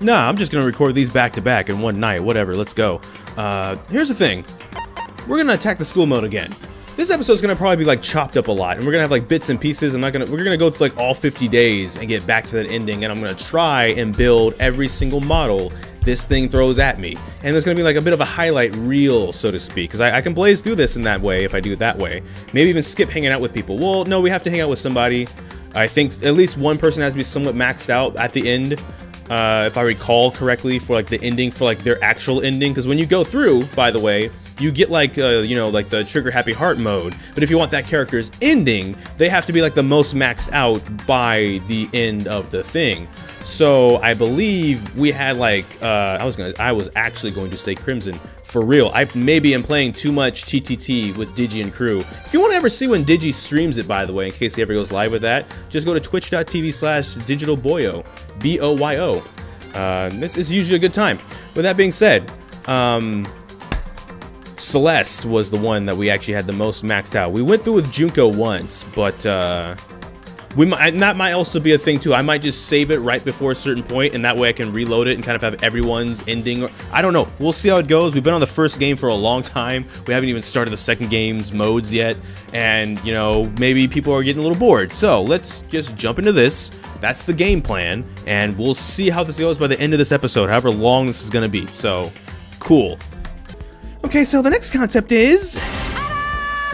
Nah, I'm just gonna record these back to back in one night. Whatever, let's go. Uh, here's the thing. We're gonna attack the school mode again. This episode's gonna probably be like chopped up a lot, and we're gonna have like bits and pieces. I'm not gonna. We're gonna go through like all 50 days and get back to that ending, and I'm gonna try and build every single model this thing throws at me. And there's gonna be like a bit of a highlight reel, so to speak, because I, I, can blaze through this in that way if I do it that way. Maybe even skip hanging out with people. Well, no, we have to hang out with somebody. I think at least one person has to be somewhat maxed out at the end. Uh, if I recall correctly, for like the ending, for like their actual ending, because when you go through, by the way, you get like uh, you know like the trigger happy heart mode but if you want that character's ending they have to be like the most maxed out by the end of the thing so I believe we had like uh, I was gonna I was actually going to say Crimson for real. I maybe am playing too much TTT with Digi and crew. If you want to ever see when Digi streams it, by the way, in case he ever goes live with that, just go to twitch.tv slash digitalboyo, B-O-Y-O. Uh, it's, it's usually a good time. With that being said, um, Celeste was the one that we actually had the most maxed out. We went through with Junko once, but uh, we might, that might also be a thing too. I might just save it right before a certain point, and that way I can reload it and kind of have everyone's ending. I don't know. We'll see how it goes. We've been on the first game for a long time. We haven't even started the second game's modes yet, and you know maybe people are getting a little bored. So let's just jump into this. That's the game plan, and we'll see how this goes by the end of this episode, however long this is going to be. So, cool. Okay, so the next concept is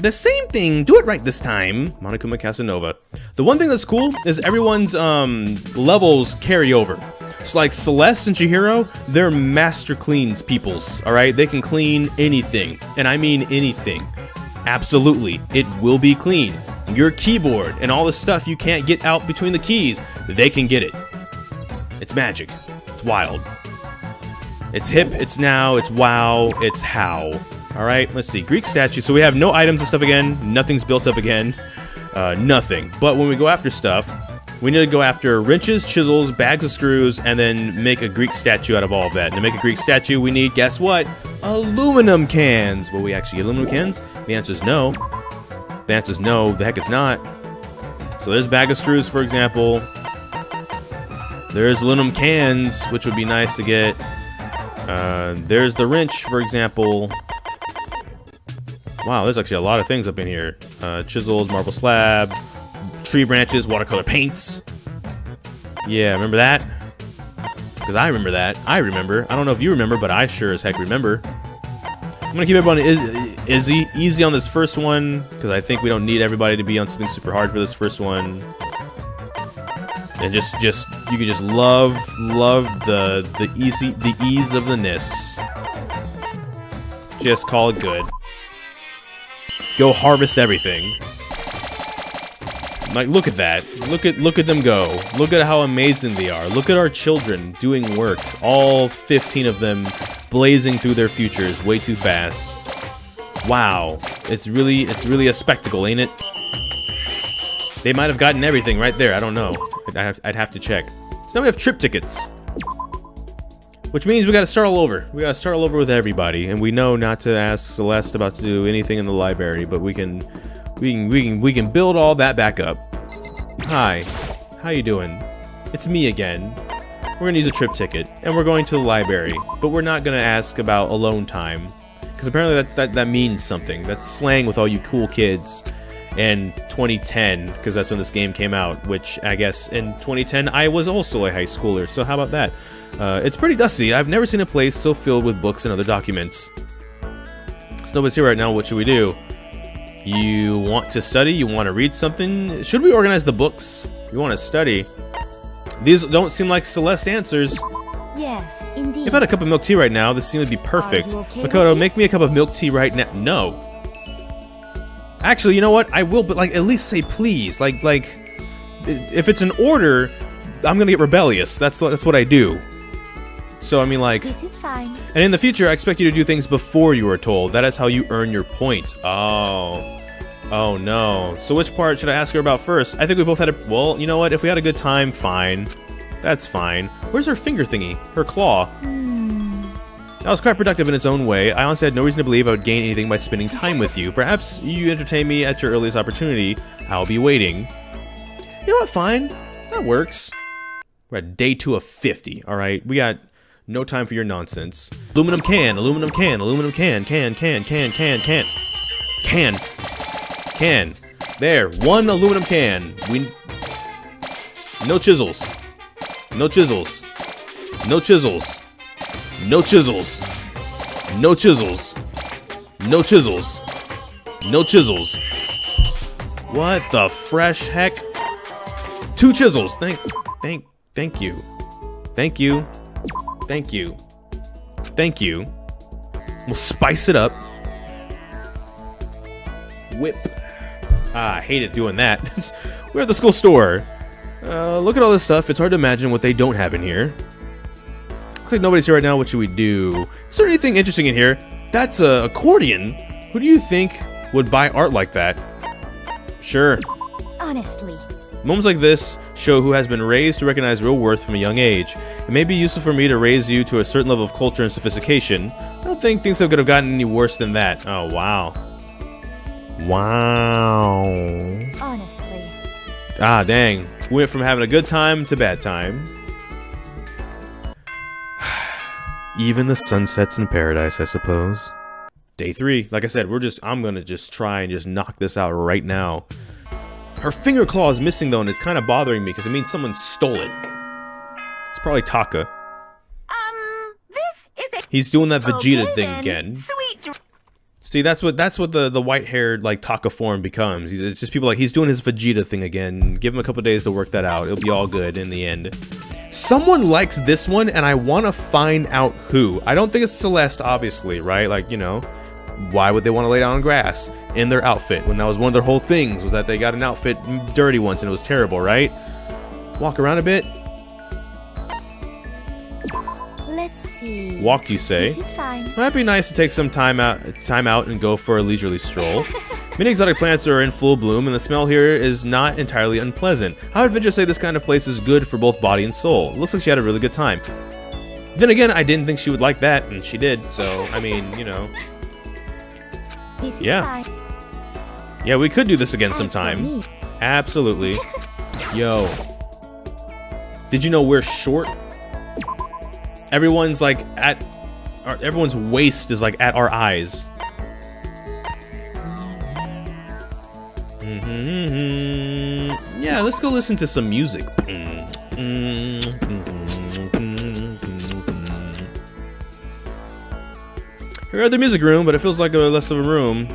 the same thing, do it right this time, Monokuma Casanova. The one thing that's cool is everyone's um, levels carry over. So like Celeste and Chihiro, they're master cleans peoples, alright? They can clean anything, and I mean anything. Absolutely, it will be clean. Your keyboard and all the stuff you can't get out between the keys, they can get it. It's magic. It's wild. It's hip, it's now, it's wow, it's how. Alright, let's see. Greek statue. So we have no items and stuff again. Nothing's built up again. Uh, nothing. But when we go after stuff, we need to go after wrenches, chisels, bags of screws, and then make a Greek statue out of all of that. And to make a Greek statue, we need, guess what? Aluminum cans. Will we actually get aluminum cans? The answer is no. The answer is no. The heck it's not. So there's bag of screws, for example. There's aluminum cans, which would be nice to get. Uh, there's the wrench, for example. Wow, there's actually a lot of things up in here. Uh, chisels, marble slab, tree branches, watercolor paints. Yeah, remember that? Because I remember that. I remember. I don't know if you remember, but I sure as heck remember. I'm gonna keep everyone easy on this first one because I think we don't need everybody to be on something super hard for this first one and just just you can just love love the the easy the ease of the ness. Just call it good. Go harvest everything. Like look at that. Look at look at them go. Look at how amazing they are. Look at our children doing work. All 15 of them blazing through their futures way too fast. Wow. It's really it's really a spectacle, ain't it? They might have gotten everything right there. I don't know. I'd have, I'd have to check. So now we have trip tickets. Which means we gotta start all over. We gotta start all over with everybody, and we know not to ask Celeste about to do anything in the library, but we can, we can, we can, we can build all that back up. Hi, how you doing? It's me again. We're gonna use a trip ticket, and we're going to the library, but we're not gonna ask about alone time, because apparently that, that that means something. That's slang with all you cool kids in 2010 because that's when this game came out which i guess in 2010 i was also a high schooler so how about that? Uh, it's pretty dusty. I've never seen a place so filled with books and other documents. So nobody's here right now what should we do? You want to study? You want to read something? Should we organize the books you want to study? These don't seem like celeste answers. Yes indeed if i had a cup of milk tea right now this seemed to be perfect. Okay makoto make me a cup of milk tea right now. No Actually, you know what? I will, but like at least say please. Like like if it's an order, I'm gonna get rebellious. That's that's what I do. So I mean like This is fine. And in the future, I expect you to do things before you are told. That is how you earn your points. Oh. Oh no. So which part should I ask her about first? I think we both had a well, you know what? If we had a good time, fine. That's fine. Where's her finger thingy? Her claw. Hmm. That was quite productive in its own way. I honestly had no reason to believe I would gain anything by spending time with you. Perhaps you entertain me at your earliest opportunity. I'll be waiting. You know what? Fine. That works. We're at day two of 50, all right? We got no time for your nonsense. Aluminum can, aluminum can, aluminum can, can, can, can, can, can. Can. Can. There, one aluminum can. We... No chisels. No chisels. No chisels. No chisels. No chisels. No chisels. No chisels. What the fresh heck? Two chisels. Thank, thank, thank you. Thank you. Thank you. Thank you. We'll spice it up. Whip. Ah, I hated doing that. We're at the school store. Uh, look at all this stuff. It's hard to imagine what they don't have in here. Looks like nobody's here right now. What should we do? Is there anything interesting in here? That's a accordion. Who do you think would buy art like that? Sure. Honestly. Moments like this show who has been raised to recognize real worth from a young age. It may be useful for me to raise you to a certain level of culture and sophistication. I don't think things could have gotten any worse than that. Oh, wow. Wow. Honestly. Ah, dang. We went from having a good time to bad time. Even the sunsets in paradise, I suppose. Day three. Like I said, we're just, I'm gonna just try and just knock this out right now. Her finger claw is missing though, and it's kind of bothering me because it means someone stole it. It's probably Taka. Um, this is a He's doing that Vegeta Okay, thing again. Sweet See, that's what that's what the the white haired like Taka form becomes. He's, it's just people like he's doing his Vegeta thing again. Give him a couple days to work that out. It'll be all good in the end. Someone likes this one, and I want to find out who. I don't think it's Celeste, obviously, right? Like you know, why would they want to lay down on grass in their outfit when that was one of their whole things was that they got an outfit dirty once and it was terrible, right? Walk around a bit. Let's see. Walk, you say? This is fine. Might be nice to take some time out, time out and go for a leisurely stroll. Many exotic plants are in full bloom, and the smell here is not entirely unpleasant. I would venture to say this kind of place is good for both body and soul. It looks like she had a really good time. Then again, I didn't think she would like that, and she did. So, I mean, you know, Yeah. yeah, we could do this again sometime. Absolutely. Yo, did you know we're short? Everyone's like at, our, everyone's waist is like at our eyes. Let's go listen to some music. Here at the music room, but it feels like a less of a room.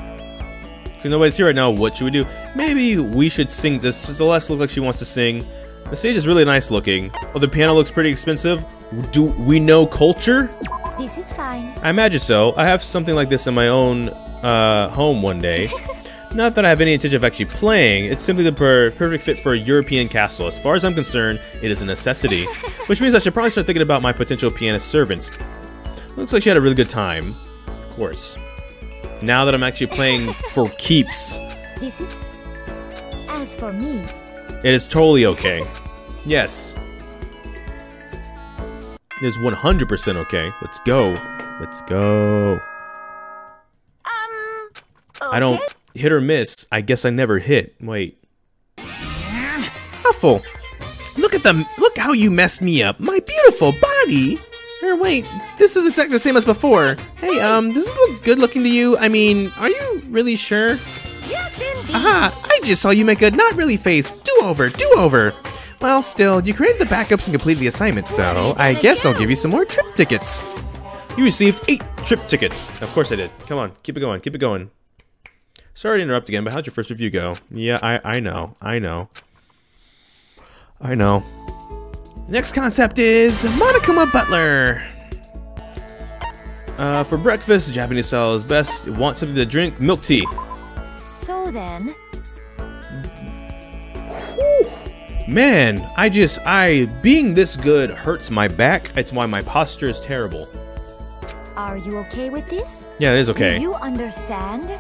Because nobody's here right now, what should we do? Maybe we should sing this. Celeste looks like she wants to sing. The stage is really nice looking. Oh, the piano looks pretty expensive. Do we know culture? this is fine. I imagine so. I have something like this in my own uh, home one day. Not that I have any intention of actually playing, it's simply the per perfect fit for a European castle. As far as I'm concerned, it is a necessity. Which means I should probably start thinking about my potential pianist servants. Looks like she had a really good time. Of course. Now that I'm actually playing for keeps, This is. As for me, it is totally okay. Yes. It is 100% okay. Let's go. Let's go. Um, Okay. I don't. Hit or miss. I guess I never hit. Wait. Awful. Look at them. Look how you messed me up. My beautiful body. Or wait, this is exactly the same as before. Hey, um, does this look good looking to you? I mean, are you really sure? Yes, indeed. Aha! I just saw you make a not really face. Do over, do over. Well, still, you created the backups and completed the assignment, so I guess I'll give you some more trip tickets. You received eight trip tickets. Of course I did. Come on, keep it going, keep it going. Sorry to interrupt again, but how'd your first review go? Yeah, I, I know, I know. I know. Next concept is Monokuma Butler. Uh, for breakfast, Japanese style is best. Want something to drink? Milk tea. so then, Man, I just, I, being this good hurts my back. It's why my posture is terrible. are you okay with this? Yeah, it is okay. Do you understand?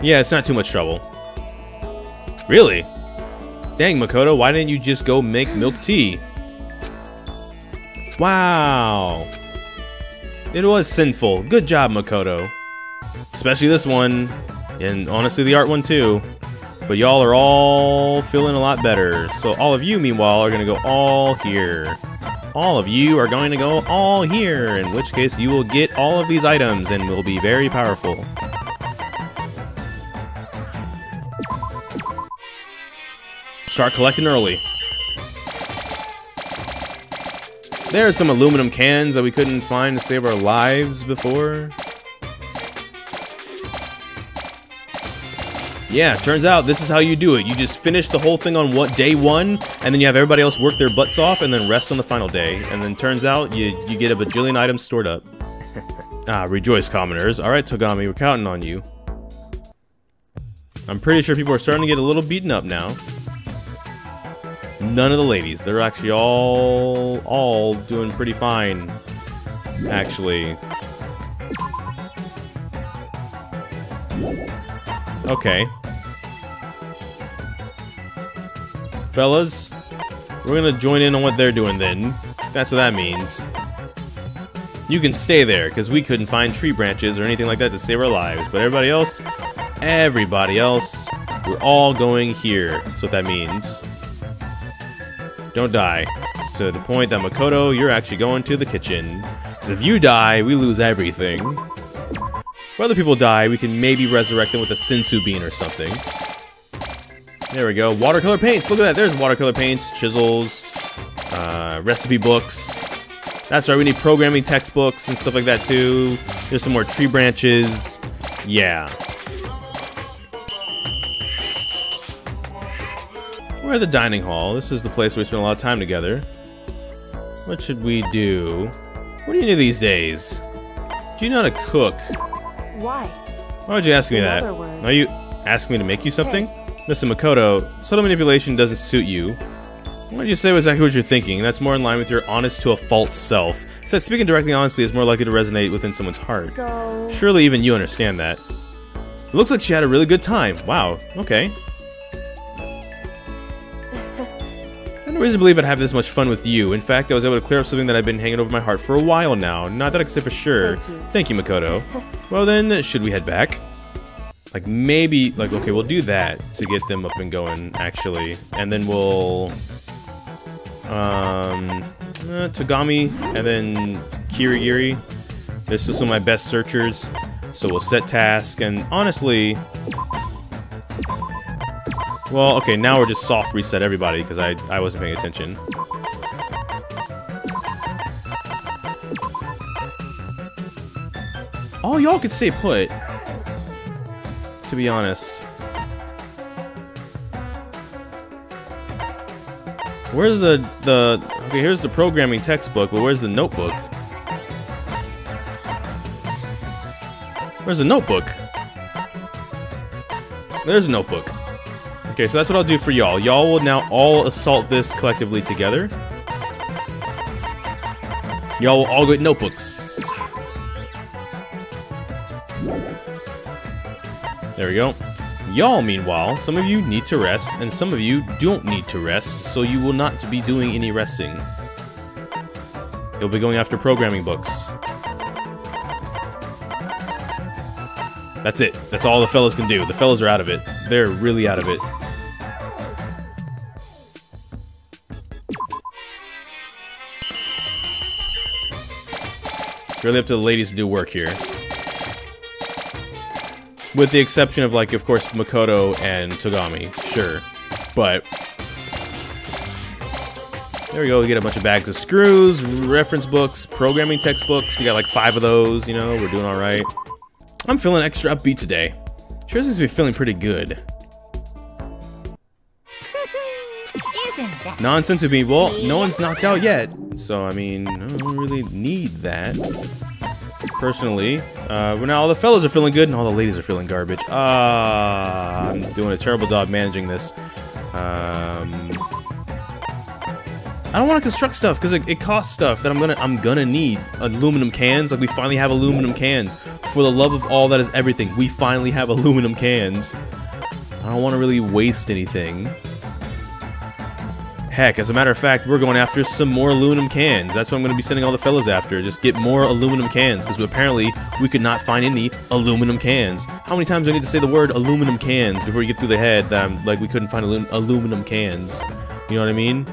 Yeah, it's not too much trouble. Really? Dang, Makoto, why didn't you just go make milk tea? Wow. It was sinful. Good job, Makoto. Especially this one, and honestly the art one too. But y'all are all feeling a lot better. So all of you, meanwhile, are gonna go all here. all of you are going to go all here, in which case you will get all of these items and will be very powerful. Start collecting early. There are some aluminum cans that we couldn't find to save our lives before. Yeah, turns out this is how you do it. You just finish the whole thing on what day one, and then you have everybody else work their butts off, and then rest on the final day. And then turns out you you get a bajillion items stored up. ah, rejoice, commoners. All right, Togami, we're counting on you. I'm pretty sure people are starting to get a little beaten up now. None of the ladies. They're actually all all doing pretty fine. Actually. Okay. Fellas, we're gonna join in on what they're doing then. That's what that means. You can stay there, because we couldn't find tree branches or anything like that to save our lives. But everybody else, everybody else, we're all going here. That's what that means. Don't die. To the point that Makoto, you're actually going to the kitchen. Because if you die, we lose everything. If other people die, we can maybe resurrect them with a Senzu bean or something. There we go. Watercolor paints. Look at that. There's watercolor paints, chisels, uh, recipe books. That's right. We need programming textbooks and stuff like that too. There's some more tree branches. Yeah. We're at the dining hall. This is the place where we spend a lot of time together. What should we do? What do you do these days? Do you know how to cook? Why? Why would you ask me In that? Are you asking me to make you something? Mr. Makoto, subtle manipulation doesn't suit you. What did you say was exactly what you're thinking? That's more in line with your honest to a fault self. Said speaking directly honestly is more likely to resonate within someone's heart. So. Surely even you understand that. It looks like she had a really good time. Wow, okay. No reason to believe I'd have this much fun with you. In fact, I was able to clear up something that had been hanging over my heart for a while now. Not that I say for sure. Thank you. Thank you, Makoto. well then, should we head back? Like maybe, like okay, we'll do that to get them up and going, actually, and then we'll, um, uh, Togami and then Kirigiri. They're still some of my best searchers, so we'll set task. And honestly, well, okay, now we're just soft reset everybody because I I wasn't paying attention. All y'all could stay put. To be honest. Where's the the okay? Here's the programming textbook, but where's the notebook? Where's the notebook? There's a notebook. Okay, so that's what I'll do for y'all. Y'all will now all assault this collectively together. Y'all will all get notebooks. There we go. Y'all, meanwhile, some of you need to rest, and some of you don't need to rest, so you will not be doing any resting. You'll be going after programming books. That's it. That's all the fellas can do. The fellas are out of it. They're really out of it. Really up to the ladies to do work here. With the exception of, like, of course, Makoto and Togami. Sure. But. There we go. We get a bunch of bags of screws, reference books, programming textbooks. We got like five of those, you know. We're doing alright. I'm feeling extra upbeat today. Sure seems to be feeling pretty good. Nonsense of me. Well, no one's knocked out yet. So, I mean, I don't really need that. Personally. Uh, but now all the fellows are feeling good and all the ladies are feeling garbage. Ah, I'm doing a terrible job managing this. Um, I don't want to construct stuff because it, it costs stuff that I'm gonna I'm gonna need. Aluminum cans, like we finally have aluminum cans. For the love of all that is everything, we finally have aluminum cans. I don't want to really waste anything. Heck, as a matter of fact, we're going after some more aluminum cans. That's what I'm going to be sending all the fellas after. Just get more aluminum cans, because apparently we could not find any aluminum cans. How many times do I need to say the word aluminum cans before you get through the head that I'm, like we couldn't find alu- aluminum cans? You know what I mean?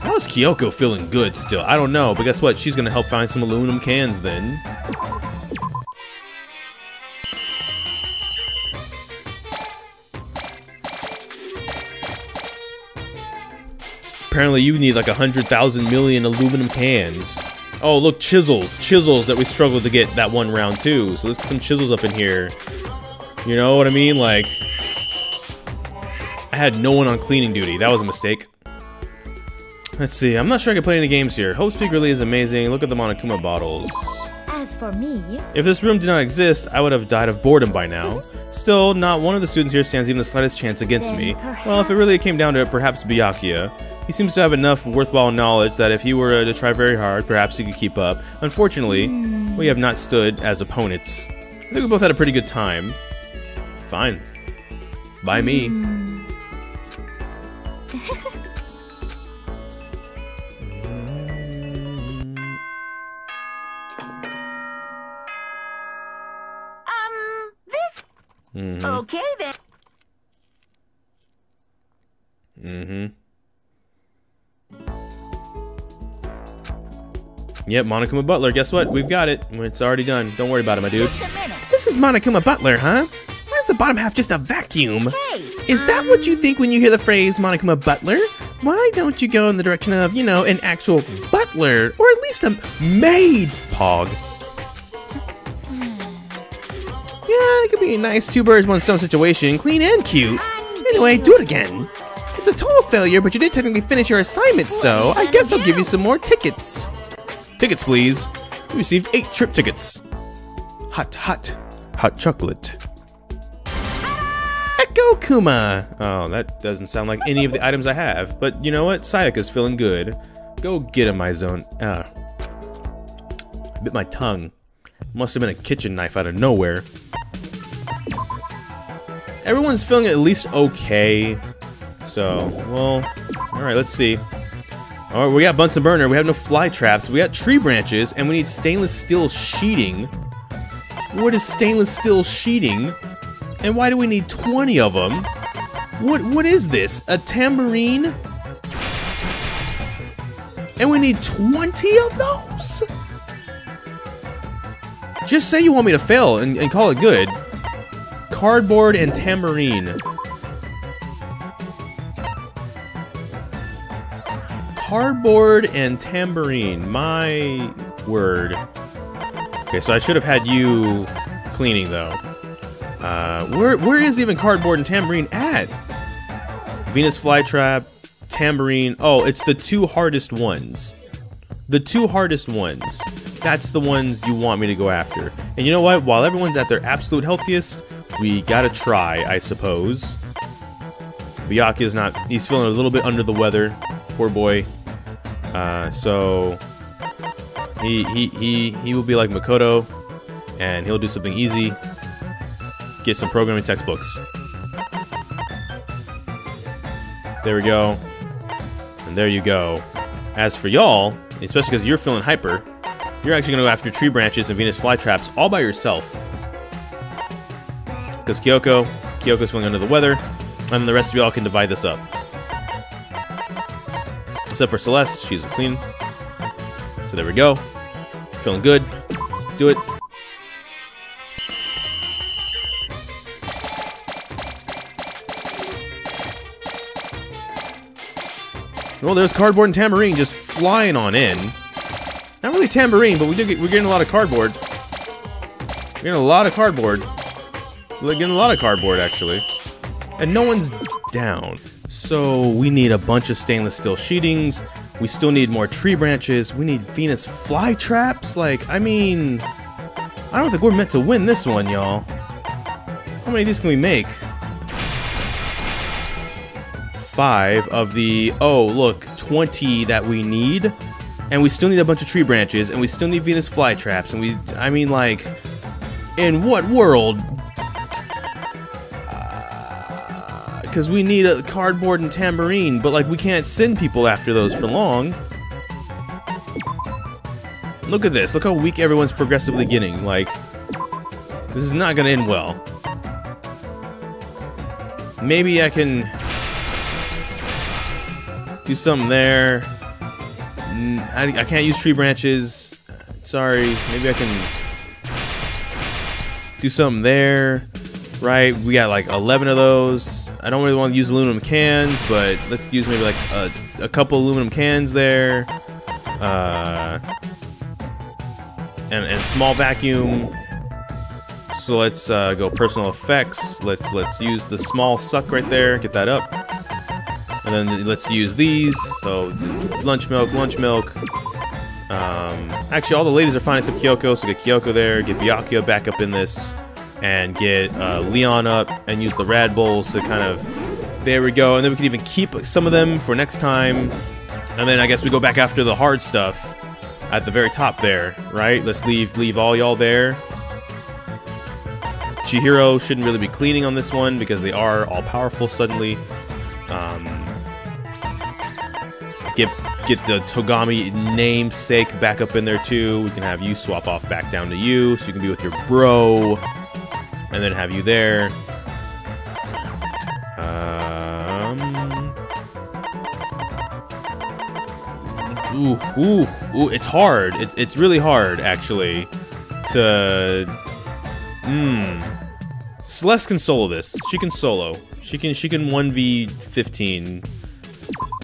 How's Kyoko feeling good still? I don't know, but guess what? She's gonna help find some aluminum cans then. Apparently you need like a hundred thousand million aluminum cans. Oh, look, chisels. Chisels that we struggled to get that one round too. So let's get some chisels up in here. You know what I mean? Like, I had no one on cleaning duty. That was a mistake. Let's see. I'm not sure I can play any games here. Hope's Peak really is amazing. Look at the Monokuma bottles. As for me, If this room did not exist, I would have died of boredom by now. Still, not one of the students here stands even the slightest chance against me. Well, if it really came down to it, perhaps Byakuya. He seems to have enough worthwhile knowledge that if he were to try very hard, perhaps he could keep up. Unfortunately, we have not stood as opponents. I think we both had a pretty good time. Fine. By me. Um, this. Mhm. Okay then. Mm-hmm. Yep, Monokuma Butler. Guess what? We've got it. It's already done. Don't worry about it, my dude. Just a minute. This is Monokuma Butler, huh? Why is the bottom half just a vacuum? Hey. Is that what you think when you hear the phrase Monokuma Butler? Why don't you go in the direction of, you know, an actual butler, or at least a maid, Pog? Hmm. Yeah, it could be a nice two birds, one stone situation, clean and cute. Anyway, do it again. It's a total failure, but you did technically finish your assignment, so I guess I'll give you some more tickets. Tickets, please. We received eight trip tickets. Hot, hot, hot chocolate. Eco Kuma. Oh, that doesn't sound like any of the items I have. But you know what? Sayaka's feeling good. Go get him, Maizono. Ah. I bit my tongue. Must have been a kitchen knife out of nowhere. Everyone's feeling at least okay. So, well, alright, let's see. Alright, we got Bunsen burner. We have no fly traps. We got tree branches, and we need stainless steel sheeting. What is stainless steel sheeting? And why do we need 20 of them? What what is this? A tambourine? And we need 20 of those? Just say you want me to fail and, and call it good. Cardboard and tambourine. Cardboard and tambourine. My word. Okay, so I should have had you cleaning though. Uh, where where is even cardboard and tambourine at? Venus flytrap, tambourine. Oh, it's the two hardest ones. The two hardest ones. That's the ones you want me to go after. And you know what? While everyone's at their absolute healthiest, we gotta try, I suppose. Byakuya's not. He's feeling a little bit under the weather. Poor boy. Uh, so he he he he will be like Makoto, and he'll do something easy get some programming textbooks. There we go. And there you go. As for y'all, especially because you're feeling hyper, you're actually going to go after tree branches and Venus flytraps all by yourself. Because Kyoko, Kyoko's feeling under the weather, and the rest of y'all can divide this up. Except for Celeste, she's a queen. So there we go. Feeling good. Do it. Well, there's cardboard and tambourine just flying on in. Not really tambourine, but we get, we're getting a lot of cardboard. We're getting a lot of cardboard. We're getting a lot of cardboard, actually. And no one's down. So we need a bunch of stainless steel sheetings. We still need more tree branches. We need Venus fly traps. Like, I mean, I don't think we're meant to win this one, y'all. How many of these can we make? Five of the, oh, look, 20 that we need. And we still need a bunch of tree branches, and we still need Venus flytraps, and we, I mean, like, in what world? Because we need a cardboard and tambourine, but, like, we can't send people after those for long. Look at this. Look how weak everyone's progressively getting. Like, this is not to end well. Maybe I can do something there. I, I can't use tree branches. Sorry. Maybe I can do something there. Right? We got like 11 of those. I don't really want to use aluminum cans, but let's use maybe like a, a couple aluminum cans there. Uh, and, and small vacuum. So let's uh, go personal effects. Let's let's use the small suck right there. Get that up. And then let's use these. So lunch milk, lunch milk. Um, actually, all the ladies are fine except Kyoko. So get Kyoko there. Get Byakuya back up in this, and get uh, Leon up, and use the rad bowls to kind of. There we go. And then we can even keep some of them for next time. And then I guess we go back after the hard stuff at the very top there, right? Let's leave leave all y'all there. Chihiro shouldn't really be cleaning on this one because they are all powerful suddenly. Um, get get the Togami namesake back up in there too. We can have you swap off back down to you, so you can be with your bro, and then have you there. Um, ooh, ooh, ooh! It's hard. It's it's really hard actually to. Hmm. Celeste can solo this. She can solo. She can she can 1v15.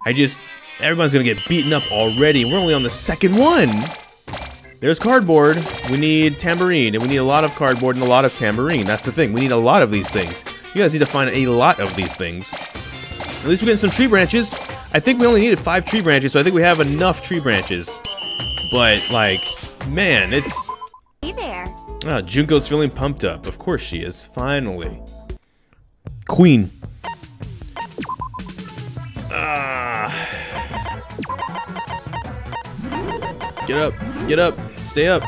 I just everyone's gonna get beaten up already. We're only on the second one. There's cardboard. We need tambourine, and we need a lot of cardboard and a lot of tambourine. That's the thing. We need a lot of these things. You guys need to find a lot of these things. At least we're getting some tree branches. I think we only needed five tree branches, so I think we have enough tree branches. But, like, man, it's... Hey there. Ah, Junko's feeling pumped up. Of course she is. Finally. Queen. Ah. Get up. Get up. Stay up.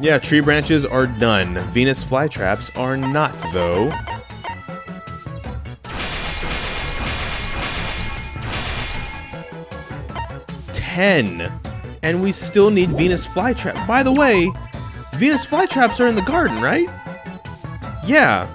Yeah, tree branches are done. Venus flytraps are not, though. Ten. And we still need Venus flytrap. By the way, Venus flytraps are in the garden, right? Yeah.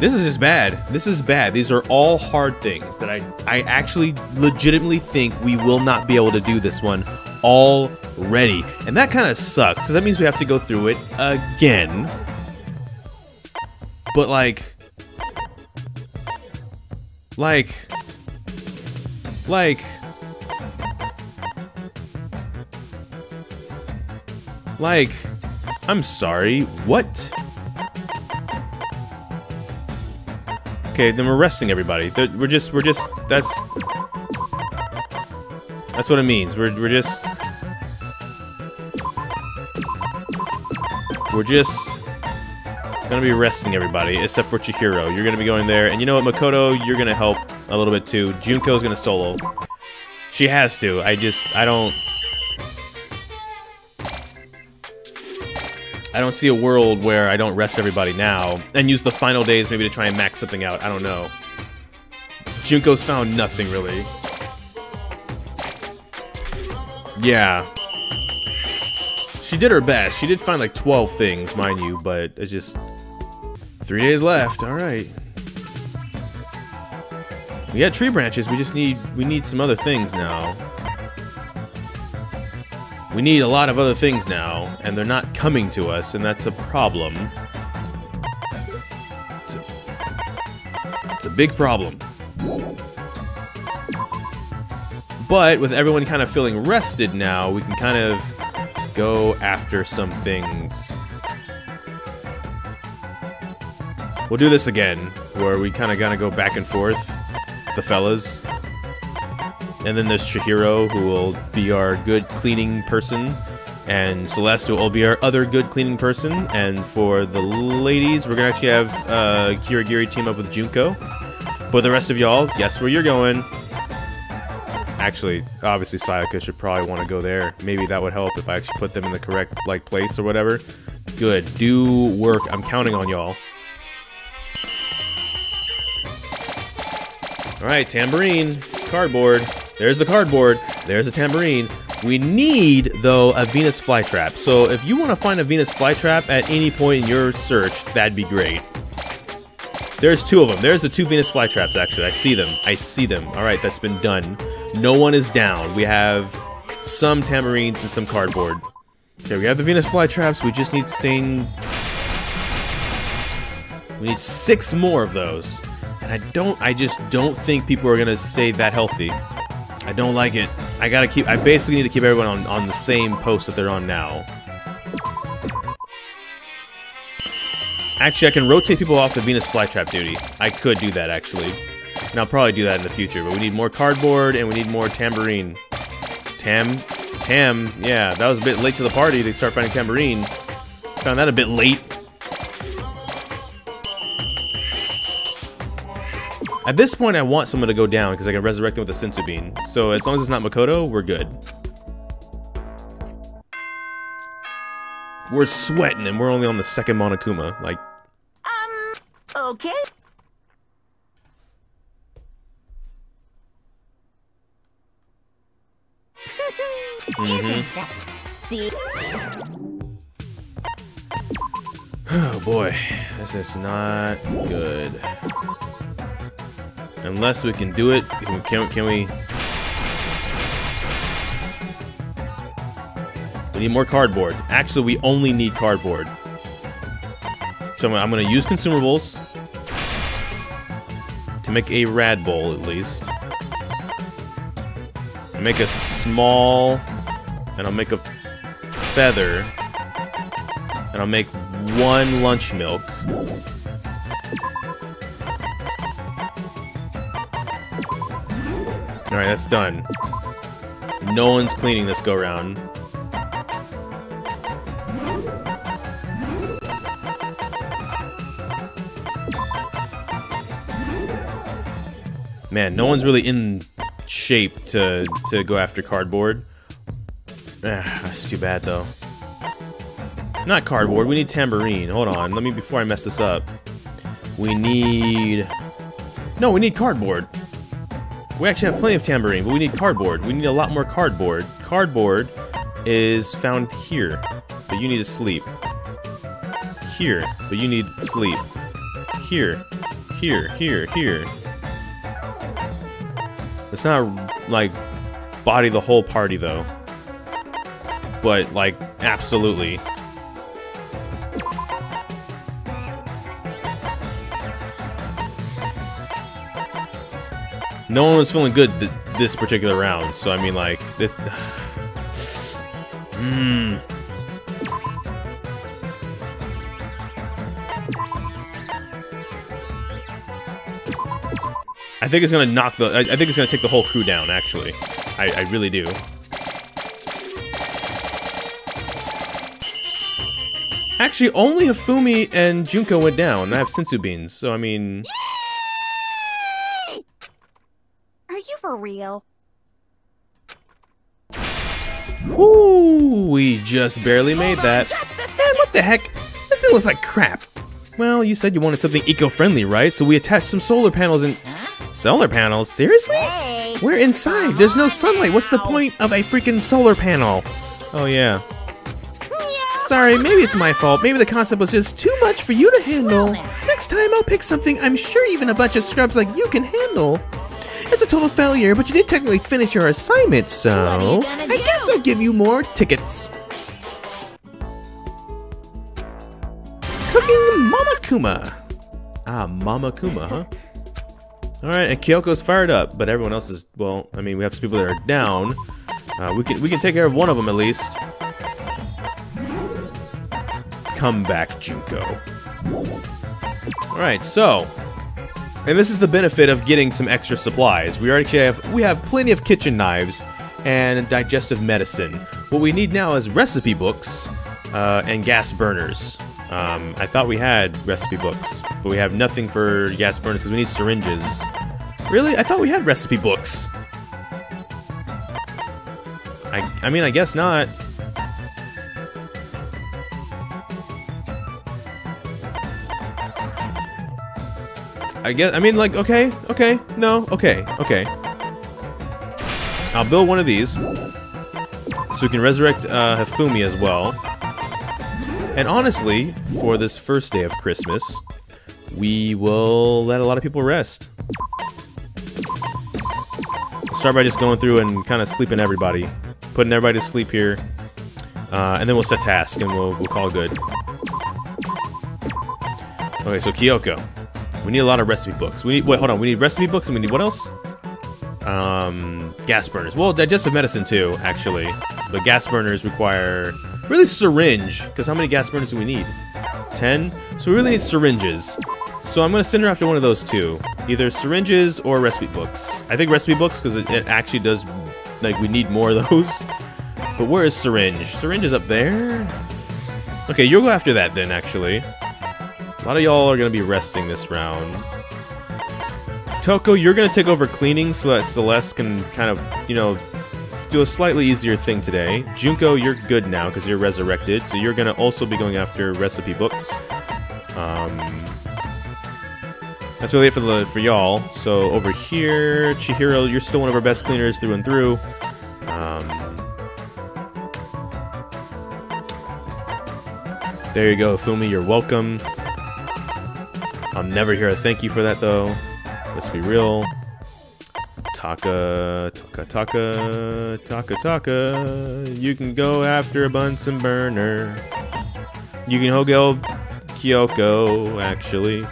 This is just bad. This is bad. These are all hard things that I I actually legitimately think we will not be able to do this one already. And that kind of sucks. So that means we have to go through it again. But like like like like I'm sorry. What? Okay, then we're resting everybody. We're just, we're just, that's, that's what it means. We're, we're just, we're just gonna be resting everybody, except for Chihiro. You're gonna be going there, and you know what, Makoto, you're gonna help a little bit too. Junko's gonna solo. She has to. I just, I don't, I don't see a world where I don't rest everybody now and use the final days maybe to try and max something out. I don't know. Junko's found nothing really. Yeah. She did her best. She did find like 12 things, mind you, but it's just three days left. All right. We got tree branches. We just need we need some other things now. We need a lot of other things now, and they're not coming to us, and that's a problem. It's a, it's a big problem. But with everyone kind of feeling rested now, we can kind of go after some things. We'll do this again, where we kind of gotta go back and forth, the fellas. And then there's Chihiro, who will be our good cleaning person. And Celeste will be our other good cleaning person. And for the ladies, we're going to actually have uh, Kirigiri team up with Junko. But the rest of y'all, guess where you're going. Actually, obviously Sayaka should probably want to go there. Maybe that would help if I actually put them in the correct like place or whatever. Good. Do work. I'm counting on y'all. Alright, tambourine. Cardboard. There's the cardboard. There's a tambourine. We need, though, a Venus flytrap. So if you want to find a Venus flytrap at any point in your search, that'd be great. There's two of them. There's the two Venus flytraps, actually. I see them. I see them. All right, that's been done. No one is down. We have some tamarines and some cardboard. Okay, we have the Venus flytraps. We just need stain... We need six more of those. And I don't... I just don't think people are going to stay that healthy. I don't like it. I gotta keep... I basically need to keep everyone on, on the same post that they're on now. Actually, I can rotate people off the Venus flytrap duty. I could do that, actually. And I'll probably do that in the future, but we need more cardboard and we need more tambourine. Tam? Tam, yeah, that was a bit late to the party to start finding tambourine. Found that a bit late. At this point, I want someone to go down because I can resurrect them with a Senzu Bean. So as long as it's not Makoto, we're good. We're sweating and we're only on the second Monokuma. Like, Um, okay. See? oh boy, this is not good. Unless we can do it, can, can, we? We need more cardboard. Actually, we only need cardboard. So I'm, I'm gonna use consumables to make a rad bowl at least. I'll make a small, and I'll make a feather, and I'll make one lunch milk. Alright, that's done. No one's cleaning this go round. Man, no one's really in shape to to go after cardboard. Ah, that's too bad though. Not cardboard, we need tambourine. Hold on, let me before I mess this up. We need No, we need cardboard. We actually have plenty of tambourine, but we need cardboard. We need a lot more cardboard. Cardboard is found here, but you need to sleep. Here, but you need sleep. Here, here, here, here. Let's not, like, body the whole party, though. But, like, absolutely. No one was feeling good th this particular round, so I mean, like, this... Mmm... I think it's gonna knock the. I, I think it's gonna take the whole crew down. Actually, I, I really do. Actually, only Hifumi and Junko went down. I have senzu beans, so I mean, Are you for real? whoo, we just barely made that. Just Man, what the heck? This thing looks like crap. Well, you said you wanted something eco-friendly, right? So we attached some solar panels and solar panels. Seriously? We're inside. There's no sunlight. What's the point of a freaking solar panel? Oh yeah. Sorry, maybe it's my fault. Maybe the concept was just too much for you to handle. Next time, I'll pick something I'm sure even a bunch of scrubs like you can handle. It's a total failure, but you did technically finish your assignment, so I do? guess I'll give you more tickets. Cooking Mama Kuma. Ah, Mama Kuma, huh? Alright, and Kyoko's fired up, but everyone else is, well, I mean, we have some people that are down. Uh, we can we can take care of one of them at least. Come back, Junko. Alright, so. And this is the benefit of getting some extra supplies. We already have we have plenty of kitchen knives and digestive medicine. What we need now is recipe books uh, and gas burners. Um, I thought we had recipe books, but we have nothing for gas burners because we need syringes. Really? I thought we had recipe books. I, I mean, I guess not. I guess, I mean, like, okay, okay, no, okay, okay. I'll build one of these. So we can resurrect uh, Hifumi as well. And honestly, for this first day of Christmas, we will let a lot of people rest. Start by just going through and kind of sleeping everybody. Putting everybody to sleep here. Uh, and then we'll set task and we'll, we'll call good. Okay, so Kyoko. We need a lot of recipe books. We need wait, hold on. We need recipe books and we need what else? Um, gas burners. Well, digestive medicine too, actually. But gas burners require really syringe. Because how many gas burners do we need? Ten. So we really need syringes. So I'm gonna send her after one of those two, either syringes or recipe books. I think recipe books because it, it actually does like we need more of those. But where is syringe? Syringe is up there. Okay, you'll go after that then. Actually, a lot of y'all are gonna be resting this round. Toko, you're gonna take over cleaning so that Celeste can kind of, you know, do a slightly easier thing today. Junko, you're good now because you're resurrected, so you're gonna also be going after recipe books. Um, that's really it for the for y'all. So over here, Chihiro, you're still one of our best cleaners through and through. Um, there you go, Fumi. You're welcome. I'll never hear a thank you for that though. Let's be real. Taka, taka, taka, taka, taka. You can go after a Bunsen burner. You can Hogel Kyoko, actually.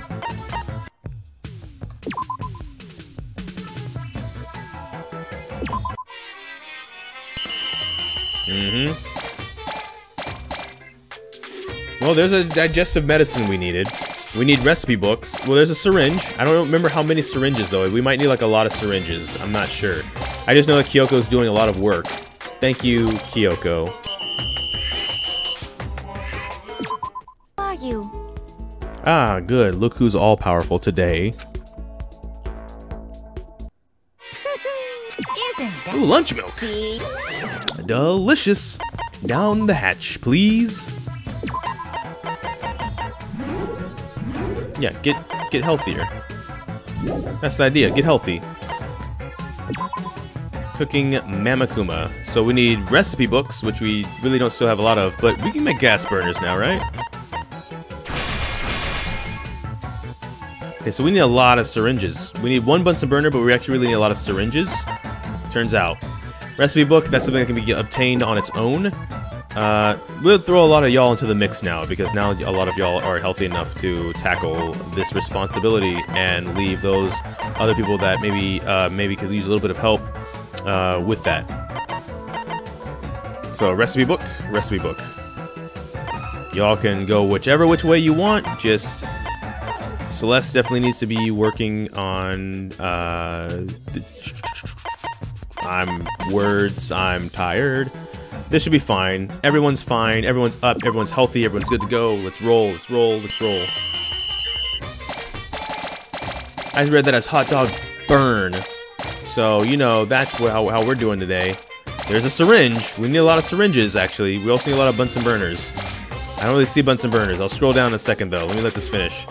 Mm-hmm. Well, there's a digestive medicine we needed. We need recipe books. Well, there's a syringe. I don't remember how many syringes, though. We might need, like, a lot of syringes. I'm not sure. I just know that Kyoko's doing a lot of work. Thank you, Kyoko. Who are you? Ah, good. Look who's all-powerful today. Ooh, lunch milk. Delicious. Down the hatch, please. Yeah, get get healthier. That's the idea. Get healthy. Cooking Mamakuma. So we need recipe books, which we really don't still have a lot of, but we can make gas burners now, right? Okay, so we need a lot of syringes. We need one Bunsen burner, but we actually really need a lot of syringes. Turns out. Recipe book, that's something that can be obtained on its own. Uh, we'll throw a lot of y'all into the mix now, because now a lot of y'all are healthy enough to tackle this responsibility and leave those other people that maybe uh, maybe could use a little bit of help uh, with that. So, recipe book, recipe book. Y'all can go whichever which way you want, just Celeste definitely needs to be working on uh, I'm words, I'm tired. This should be fine. Everyone's fine. Everyone's up. Everyone's healthy. Everyone's good to go. Let's roll. Let's roll. Let's roll. I read that as hot dog burn. So, you know, that's how, how we're doing today. There's a syringe. We need a lot of syringes, actually. We also need a lot of Bunsen burners. I don't really see Bunsen burners. I'll scroll down in a second, though. Let me let this finish.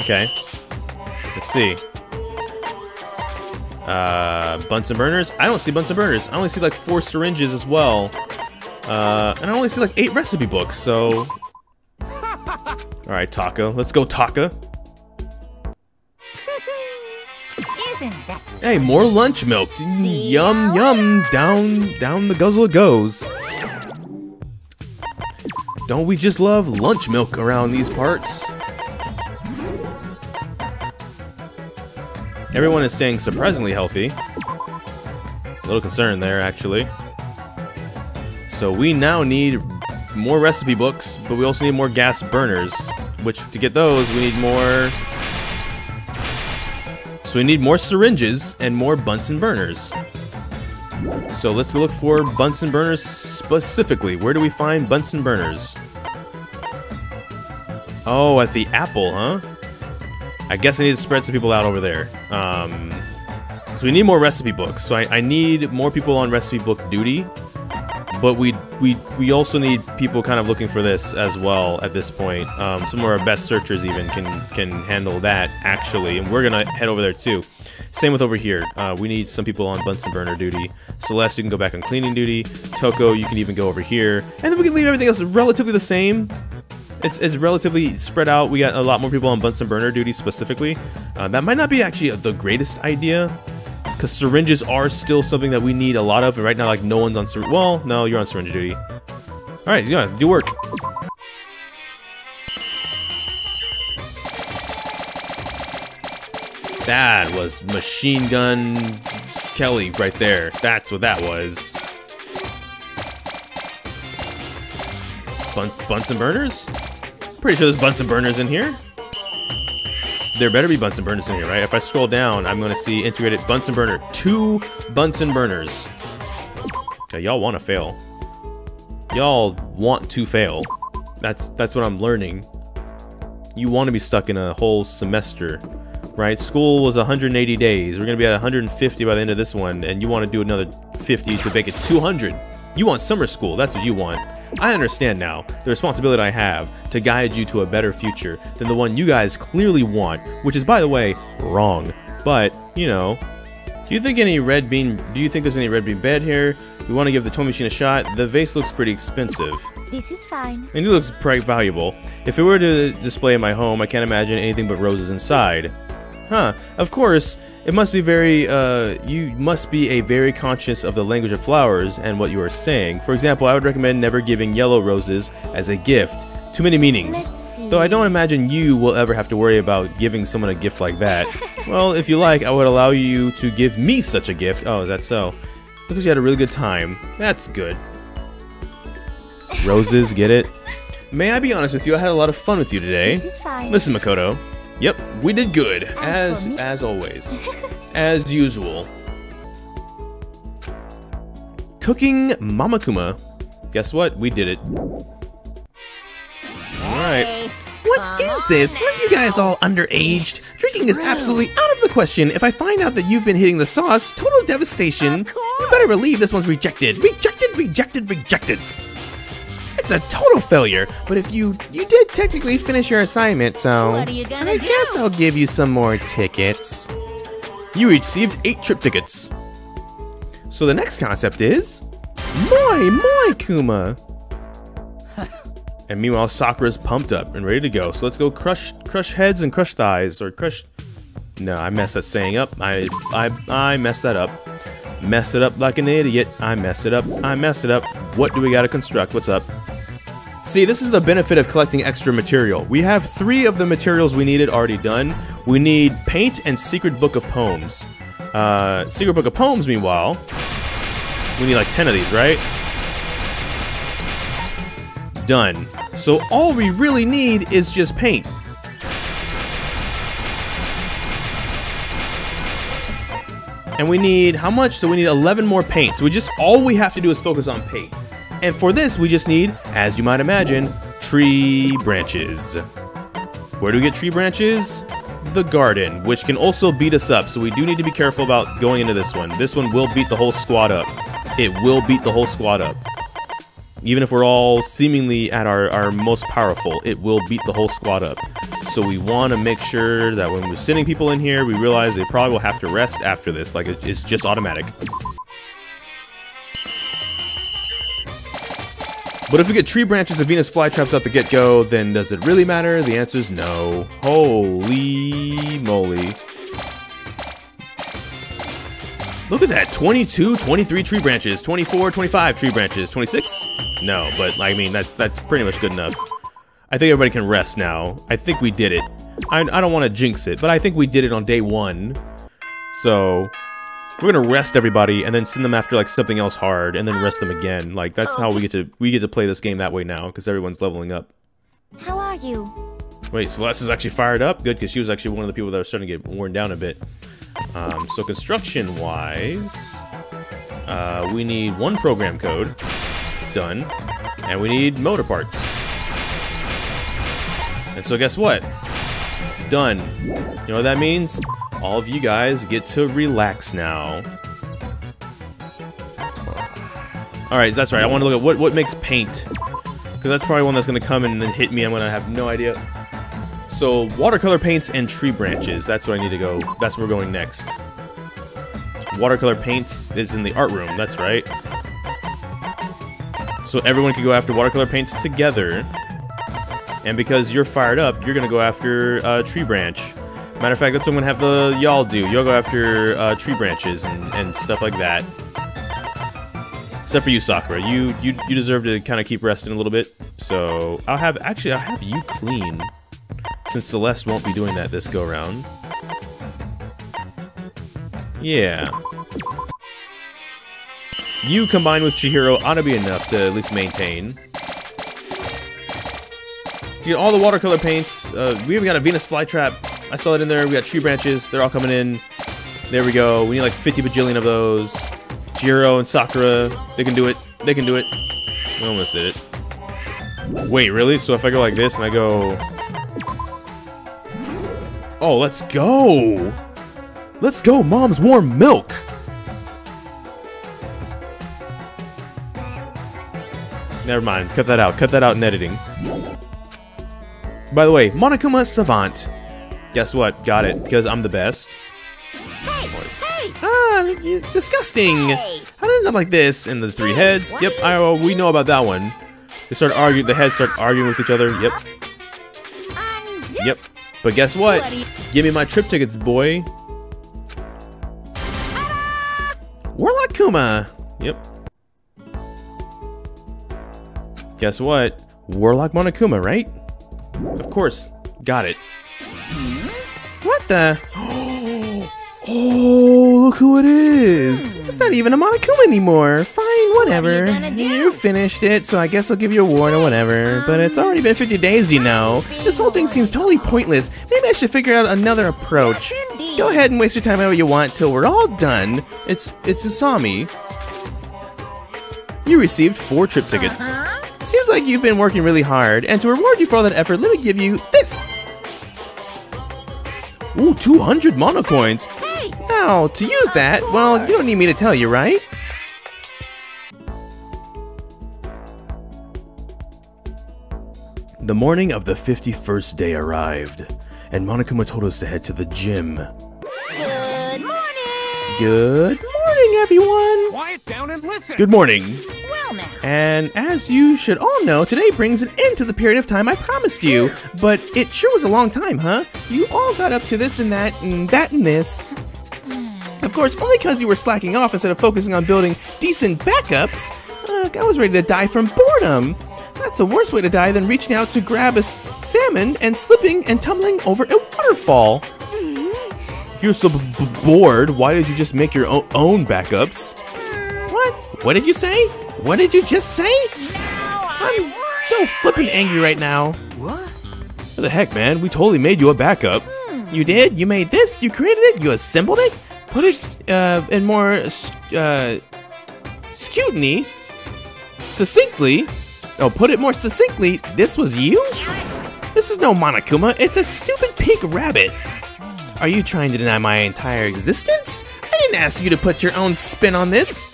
Okay. Let's see. Uh, Bunsen burners? I don't see Bunsen burners. I only see like four syringes as well. Uh, and I only see like eight recipe books, so... Alright, Taka. Let's go, Taka. Hey, more lunch milk. See Yum, yum. Down, down the guzzle it goes. Don't we just love lunch milk around these parts? Everyone is staying surprisingly healthy. A little concerned there, actually. So we now need more recipe books, but we also need more gas burners. Which, to get those, we need more... So we need more syringes and more Bunsen burners. So let's look for Bunsen burners specifically. Where do we find Bunsen burners? Oh, at the Apple, huh? I guess I need to spread some people out over there. Um, so we need more recipe books. So I, I need more people on recipe book duty. but we we we also need people kind of looking for this as well at this point. Um, some of our best searchers even can can handle that actually, and we're gonna head over there too. Same with over here. Uh, we need some people on Bunsen burner duty. Celeste, you can go back on cleaning duty. Toko, you can even go over here, and then we can leave everything else relatively the same. It's, it's relatively spread out. We got a lot more people on Bunsen burner duty specifically. Uh, that might not be actually the greatest idea because syringes are still something that we need a lot of. And right now, like no one's on syringe. Well, no, you're on syringe duty. All right, yeah, do work. That was machine gun Kelly right there. That's what that was. Bun Bunsen burners? Pretty sure there's Bunsen burners in here. There better be Bunsen burners in here, right? If I scroll down, I'm to see integrated Bunsen burner. Two Bunsen burners. Okay, y'all want to fail. Y'all want to fail. That's that's what I'm learning. You want to be stuck in a whole semester, right? School was 180 days. We're to be at 150 by the end of this one, and you want to do another 50 to make it 200. You want summer school. That's what you want. I understand now the responsibility I have to guide you to a better future than the one you guys clearly want, which is, by the way, wrong. But, you know, do you think any red bean, do you think there's any red bean bed here? We want to give the toy machine a shot. The vase looks pretty expensive. This is fine. And it looks pretty valuable. If it were to display in my home, I can't imagine anything but roses inside. Huh. Of course, it must be very, uh, you must be a very conscious of the language of flowers and what you are saying. For example, I would recommend never giving yellow roses as a gift. Too many meanings. Though I don't imagine you will ever have to worry about giving someone a gift like that. well, if you like, I would allow you to give me such a gift. Oh, is that so? Because you had a really good time. That's good. Roses, get it? May I be honest with you, I had a lot of fun with you today. This is fine. Listen, Makoto. Yep, we did good, As as as always, as usual. Cooking Mamakuma. Guess what? We did it. All right. What is this? Aren't you guys all underaged? Drinking is absolutely out of the question. If I find out that you've been hitting the sauce, total devastation. You better believe this one's rejected. Rejected, rejected, rejected. It's a total failure. But if you you did technically finish your assignment, so you I do? guess I'll give you some more tickets. You received eight trip tickets. So the next concept is Moi Moi Kuma. And meanwhile, Sakura's pumped up and ready to go. So let's go crush crush heads and crush thighs or crush. No, I messed that saying up. I I I messed that up. Messed it up like an idiot. I messed it up. I messed it up. What do we got to construct? What's up? See, this is the benefit of collecting extra material. We have three of the materials we needed already done. We need paint and secret book of poems. Uh, secret book of poems, meanwhile, we need like 10 of these, right? Done. So all we really need is just paint. And we need, how much? So we need 11 more paint. So we just, all we have to do is focus on paint. And for this, we just need, as you might imagine, tree branches. Where do we get tree branches? The garden, which can also beat us up. So we do need to be careful about going into this one. This one will beat the whole squad up. It will beat the whole squad up. Even if we're all seemingly at our, our most powerful, it will beat the whole squad up. So we want to make sure that when we're sending people in here, we realize they probably will have to rest after this. Like, it's just automatic. But if we get tree branches and Venus flytraps out the get-go, then does it really matter? The answer is no. Holy moly. Look at that, 22, 23 tree branches, 24, 25 tree branches, 26? No, but I mean, that's, that's pretty much good enough. I think everybody can rest now. I think we did it. I, I don't want to jinx it, but I think we did it on day one. So, we're gonna rest everybody and then send them after like something else hard and then rest them again. Like that's how we get to we get to play this game that way now because everyone's leveling up. How are you? Wait, Celeste is actually fired up. Good, because she was actually one of the people that was starting to get worn down a bit. Um, so construction wise, uh, we need one program code done, and we need motor parts. And so guess what? Done. You know what that means? All of you guys get to relax now. Alright, that's right. I want to look at what, what makes paint. Because that's probably one that's to come and then hit me. I'm to have no idea. So, watercolor paints and tree branches. That's where I need to go. That's where we're going next. Watercolor paints is in the art room. That's right. So everyone can go after watercolor paints together. And because you're fired up, you're to go after uh, tree branch. Matter of fact, that's what I'm to have the y'all do. Y'all go after uh, tree branches and, and stuff like that. Except for you, Sakura. You you you deserve to kind of keep resting a little bit. So I'll have actually I'll have you clean, since Celeste won't be doing that this go round. Yeah. You combined with Chihiro ought to be enough to at least maintain. Get all the watercolor paints. Uh, we even got a Venus flytrap. I saw it in there. We got tree branches. They're all coming in. There we go. We need like 50 bajillion of those. Jiro and Sakura, they can do it. They can do it. We almost did it. Wait, really? So if I go like this and I go... Oh, let's go! Let's go, Mom's warm milk! Never mind. Cut that out. Cut that out in editing. By the way, Monokuma Savant. Guess what? Got it. Because I'm the best. Ah, it's disgusting. How did it not like this? And the three heads. Yep, I, oh, we know about that one. They start arguing. The heads start arguing with each other. Yep. Yep. But guess what? Give me my trip tickets, boy. Warlock Kuma. Yep. Guess what? Warlock Monokuma, right? Of course. Got it. What the? Oh, look who it is! It's not even a Monokuma anymore. Fine, whatever. gonna do? You finished it, so I guess I'll give you a award or whatever. But it's already been 50 days, you know. This whole thing seems totally pointless. Maybe I should figure out another approach. Indeed. Go ahead and waste your time however you want till we're all done. It's it's Usami. You received four trip tickets. Uh-huh. Seems like you've been working really hard, and to reward you for all that effort, let me give you this. Ooh, 200 monocoins. Hey! Now, to use that, well, you don't need me to tell you, right? The morning of the 51st day arrived, and Monokuma told us to head to the gym. Good morning! Good morning, everyone! Quiet down and listen. Good morning. And as you should all know, today brings an end to the period of time I promised you. But it sure was a long time, huh? You all got up to this and that and that and this. Of course, only because you were slacking off instead of focusing on building decent backups. Uh, I was ready to die from boredom. That's a worse way to die than reaching out to grab a salmon and slipping and tumbling over a waterfall. If you're so bored, why did you just make your own backups? What? What did you say? What did you just say? I'm so flippin' angry right now. What? What the heck, man? We totally made you a backup. You did? You made this? You created it? You assembled it? Put it uh, in more uh, scrutiny? Succinctly? Oh, put it more succinctly, this was you? This is no Monokuma, it's a stupid pink rabbit. Are you trying to deny my entire existence? I didn't ask you to put your own spin on this.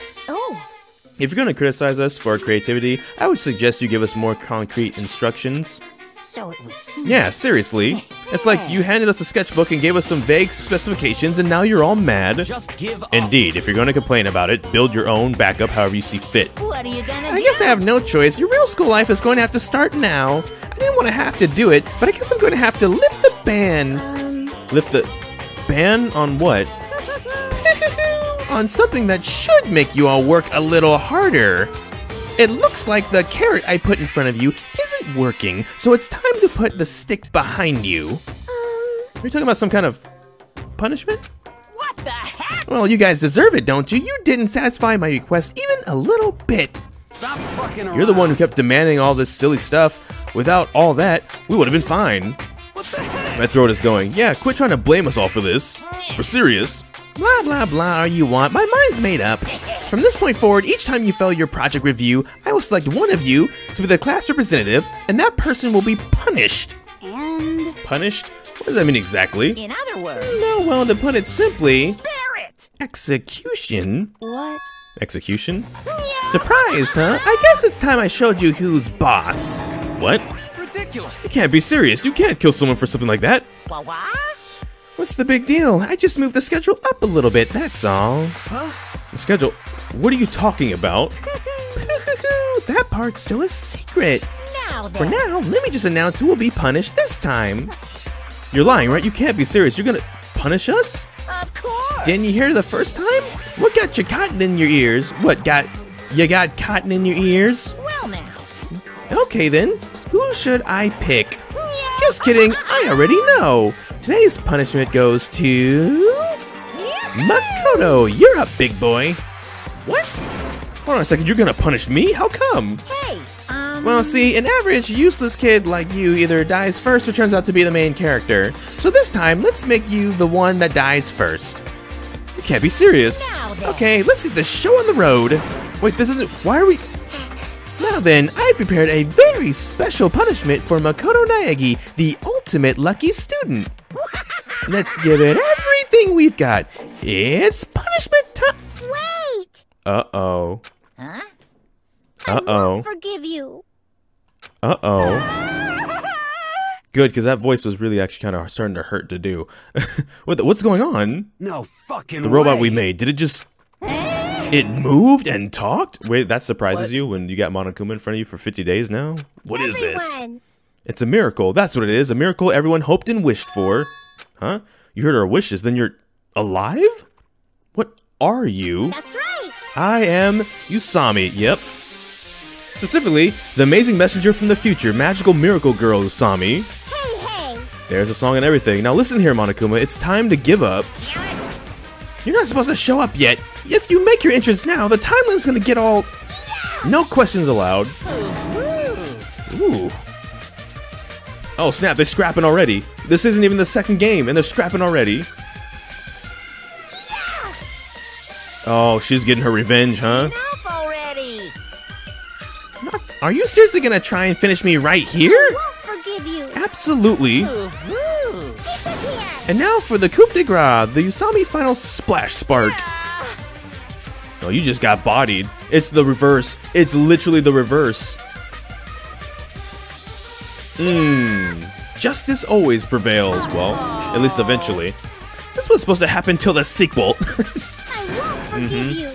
If you're going to criticize us for our creativity, I would suggest you give us more concrete instructions. so it would seem. Yeah, seriously. It's like you handed us a sketchbook and gave us some vague specifications, and now you're all mad. Just give up. Indeed, if you're going to complain about it, build your own backup however you see fit. What are you gonna I do? guess I have no choice. Your real school life is going to have to start now. I didn't want to have to do it, but I guess I'm going to have to lift the ban. Um, Lift the ban on what? On something that should make you all work a little harder. It looks like the carrot I put in front of you isn't working, so it's time to put the stick behind you. Um, Are you talking about some kind of punishment? what the heck? Well, you guys deserve it, don't you? You didn't satisfy my request even a little bit. Stop fucking around. You're the one who kept demanding all this silly stuff. Without all that, we would have been fine. What the heck? My throat is going, yeah, quit trying to blame us all for this. For serious. Blah, blah, blah, all you want. My mind's made up. From this point forward, each time you fail your project review, I will select one of you to be the class representative, and that person will be punished. And Punished? What does that mean exactly? in other words, No, well, to put it simply, bear it. execution. What? Execution? Surprised, huh? I guess it's time I showed you who's boss. What? Ridiculous. You can't be serious. You can't kill someone for something like that. Wah wah? What's the big deal? I just moved the schedule up a little bit, that's all. The schedule. What are you talking about? that part's still a secret. Now For now, let me just announce who will be punished this time. You're lying, right? You can't be serious. You're gonna punish us? Of course. Didn't you hear the first time? What got you cotton in your ears? What got you got cotton in your ears? Well now. Okay then, who should I pick? Just kidding, I already know. Today's punishment goes to Makoto. You're up, big boy. What? Hold on a second. You're gonna punish me? How come? Hey, um. Well, see, an average useless kid like you either dies first or turns out to be the main character. So this time, let's make you the one that dies first. You can't be serious. Okay, let's get the show on the road. Wait, this isn't. Why are we? Now then, I've prepared a very special punishment for Makoto Naegi, the ultimate lucky student. Let's give it everything we've got. It's punishment time. Wait. Uh oh. Huh? Uh oh. Forgive you. Uh oh. Good, because that voice was really actually kind of starting to hurt to do. what? The, what's going on? No fucking The robot we made. Did it just? It moved and talked. Wait, that surprises you when you got Monokuma in front of you for 50 days now. What is this? It's a miracle. That's what it is. A miracle everyone hoped and wished for. Huh? You heard our wishes, then you're alive? What are you? That's right. I am Usami. Yep. Specifically, the amazing messenger from the future, magical miracle girl Usami. Hey, hey. There's a song and everything. Now listen here, Monokuma. It's time to give up. You're not supposed to show up yet. If you make your entrance now, the time limit's gonna get all. No questions allowed. Mm-hmm. Ooh. Oh snap! They're scrapping already. This isn't even the second game, and they're scrapping already. Oh, she's getting her revenge, huh? Enough already. Are you seriously gonna try and finish me right here? Won't forgive you. Absolutely. And now for the coup de grace, the Usami final splash spark. Oh, you just got bodied. It's the reverse. It's literally the reverse. Mmm. Justice always prevails. Well, at least eventually. This was supposed to happen till the sequel. I won't forgive mm-hmm. you.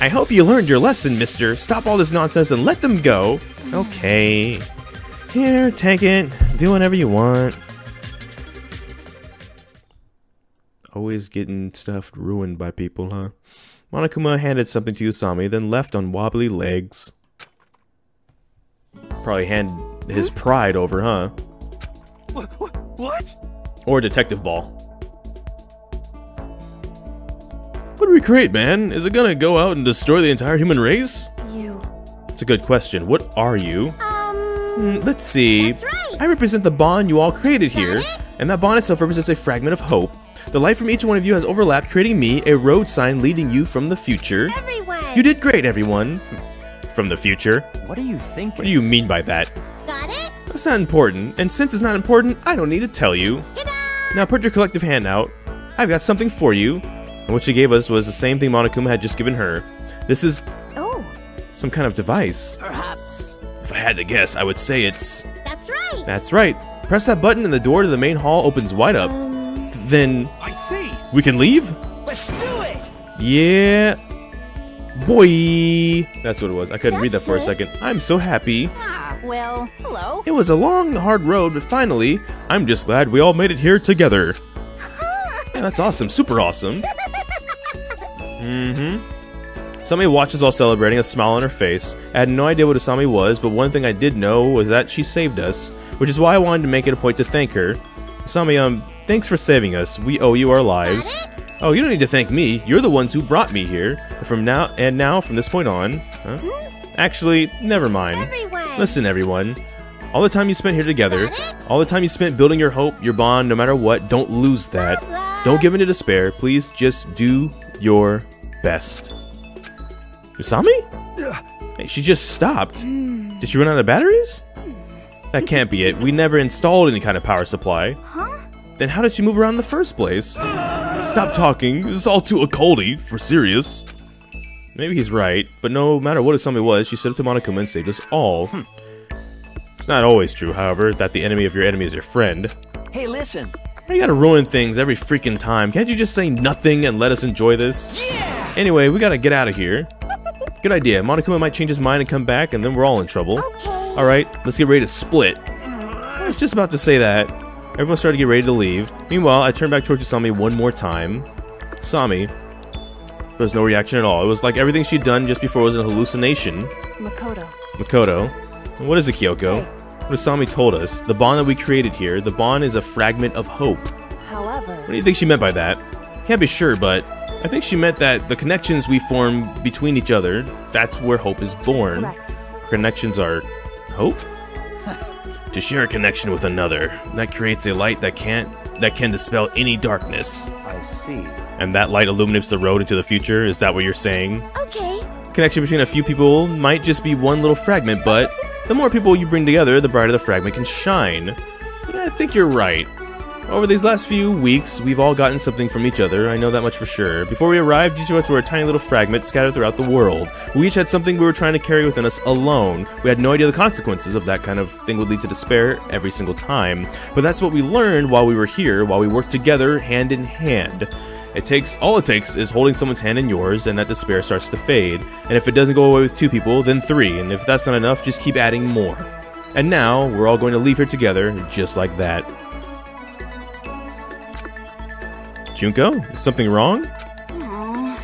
I hope you learned your lesson, mister. Stop all this nonsense and let them go. Mm-hmm. Okay. Here, take it. Do whatever you want. Always getting stuff ruined by people, huh? Monokuma handed something to Usami, then left on wobbly legs. Probably hand his pride over, huh? What? What? What? Or Detective Ball. What do we create, man? Is it gonna go out and destroy the entire human race? You. It's a good question. What are you? Um. Hmm, let's see. That's right. I represent the bond you all created here, and that bond itself represents a fragment of hope. The light from each one of you has overlapped, creating me a road sign leading you from the future. Everyone. You did great, everyone. From the future? What are you thinking? What do you mean by that? Got it? That's not important, and since it's not important, I don't need to tell you. Now put your collective hand out. I've got something for you. And what she gave us was the same thing Monokuma had just given her. This is Oh, some kind of device. Perhaps. If I had to guess, I would say it's. that's right. That's right. Press that button and the door to the main hall opens wide up. Then I see. We can leave? Let's do it. Yeah. Boy. That's what it was. I couldn't read that for a second. I'm so happy. ah, well, hello. It was a long, hard road, but finally, I'm just glad we all made it here together. Yeah, that's awesome. Super awesome. Mm-hmm. Somebody watches all celebrating, a smile on her face. I had no idea what Usami was, but one thing I did know was that she saved us, which is why I wanted to make it a point to thank her. Usami, um, thanks for saving us. We owe you our lives. Oh, you don't need to thank me. You're the ones who brought me here. From now and now, from this point on, huh? Actually, never mind. Everyone. Listen, everyone. All the time you spent here together, all the time you spent building your hope, your bond, no matter what, don't lose that. Blah. Don't give in to despair. Please just do your best. Usami? Hey, she just stopped. Did she run out of batteries? That can't be it. We never installed any kind of power supply. Huh? Then how did she move around in the first place? Stop talking. This is all too occulty, for serious. Maybe he's right, but no matter what Usami was, she stood up to Monokuma and saved us all. Hmm. It's not always true, however, that the enemy of your enemy is your friend. Hey, listen. You gotta ruin things every freaking time? Can't you just say nothing and let us enjoy this? Yeah! Anyway, we gotta get out of here. Good idea. Monokuma might change his mind and come back, and then we're all in trouble. Okay. Alright, let's get ready to split. I was just about to say that. Everyone started to get ready to leave. Meanwhile, I turned back towards Usami one more time. Sami. There was no reaction at all. It was like everything she'd done just before was a hallucination. Makoto. Makoto. And What is it, Kyoko? What Usami told us, the bond that we created here, the bond is a fragment of hope. However, What do you think she meant by that? Can't be sure, but I think she meant that the connections we form between each other, that's where hope is born. correct. Connections are hope? To share a connection with another, that creates a light that can't that can dispel any darkness. I see. And that light illuminates the road into the future, is that what you're saying? Okay. Connection between a few people might just be one little fragment, but the more people you bring together, the brighter the fragment can shine. Yeah, I think you're right. Over these last few weeks, we've all gotten something from each other, I know that much for sure. Before we arrived, each of us were a tiny little fragment scattered throughout the world. We each had something we were trying to carry within us alone. We had no idea the consequences of that kind of thing would lead to despair every single time. But that's what we learned while we were here, while we worked together, hand in hand. It takes all it takes is holding someone's hand in yours, and that despair starts to fade. And if it doesn't go away with two people, then three. And if that's not enough, just keep adding more. And now we're all going to leave here together, just like that. Junko, is something wrong? Aw,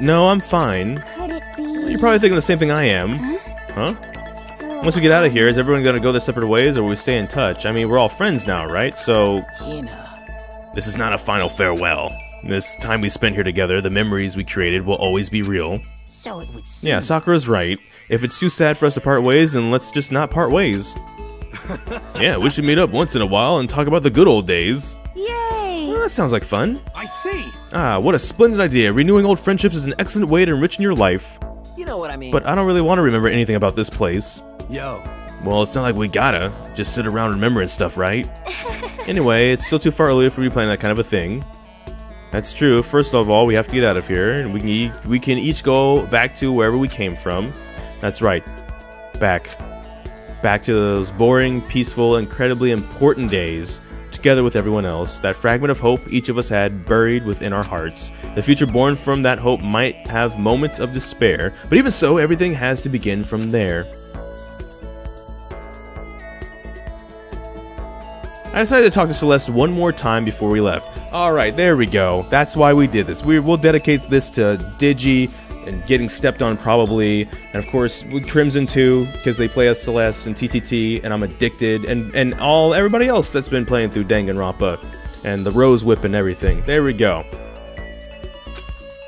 No, I'm fine. could it be? You're probably thinking the same thing I am. Huh? so, Once we get out of here, is everyone gonna go their separate ways, or will we stay in touch? I mean, we're all friends now, right? So Hina. This is not a final farewell. This time we spent here together, the memories we created will always be real. So it would seem. Yeah, Sakura's right. If it's too sad for us to part ways, then let's just not part ways. yeah, we should meet up once in a while and talk about the good old days. Yay! Well, that sounds like fun. I see. Ah, what a splendid idea. Renewing old friendships is an excellent way to enrich your life. You know what I mean. But I don't really want to remember anything about this place. yo. Well, it's not like we gotta just sit around remembering stuff, right? anyway, it's still too far early for me playing that kind of a thing. That's true. First of all, we have to get out of here, and we can e- we can each go back to wherever we came from. That's right, back, back to those boring, peaceful, incredibly important days, together with everyone else. That fragment of hope each of us had buried within our hearts. The future born from that hope might have moments of despair, but even so, everything has to begin from there. I decided to talk to Celeste one more time before we left. Alright, there we go. That's why we did this. We will dedicate this to Digi and getting stepped on probably. And of course, with Crimson too, because they play as Celeste and TTT, and I'm addicted, and, and all everybody else that's been playing through Danganronpa. And the Rose Whip and everything. There we go.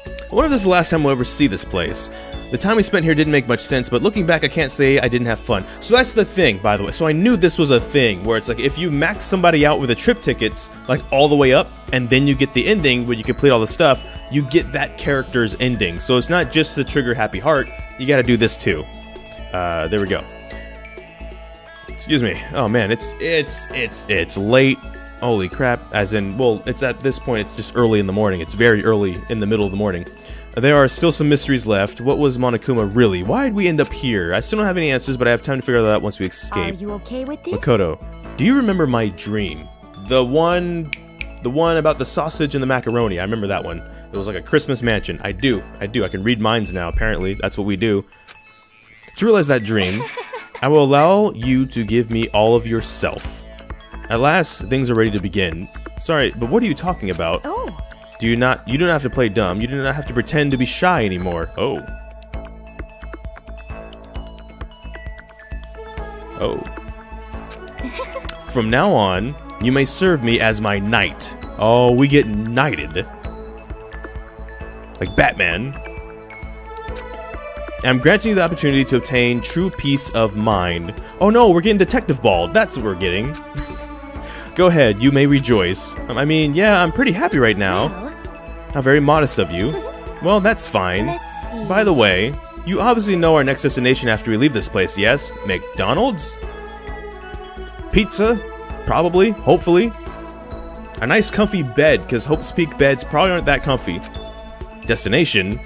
I wonder if this is the last time we'll ever see this place. The time we spent here didn't make much sense, but looking back, I can't say I didn't have fun. So that's the thing, by the way. So I knew this was a thing where it's like if you max somebody out with the trip tickets, like all the way up, and then you get the ending where you complete all the stuff, you get that character's ending. So it's not just the trigger happy heart, you gotta do this too. Uh, there we go. Excuse me. Oh man, it's it's it's it's late. Holy crap! As in, well, it's at this point. It's just early in the morning. It's very early in the middle of the morning. There are still some mysteries left. What was Monokuma really? Why did we end up here? I still don't have any answers, but I have time to figure that out once we Are escape. you okay with this? Makoto, do you remember my dream? The one, the one about the sausage and the macaroni. I remember that one. It was like a Christmas mansion. I do. I do. I can read minds now. Apparently, that's what we do. To realize that dream, I will allow you to give me all of yourself. At last, things are ready to begin. Sorry, but what are you talking about? Oh, Do you not you do not have to play dumb. You do not have to pretend to be shy anymore. Oh. Oh. From now on, you may serve me as my knight. Oh, we get knighted. Like Batman. I'm granting you the opportunity to obtain true peace of mind. Oh no, we're getting detective ball. That's what we're getting. Go ahead, you may rejoice. Um, I mean, yeah, I'm pretty happy right now. How very modest of you. Well, that's fine. By the way, you obviously know our next destination after we leave this place, yes? McDonald's? Pizza? Probably, hopefully. A nice comfy bed, because Hope's Peak beds probably aren't that comfy. Destination?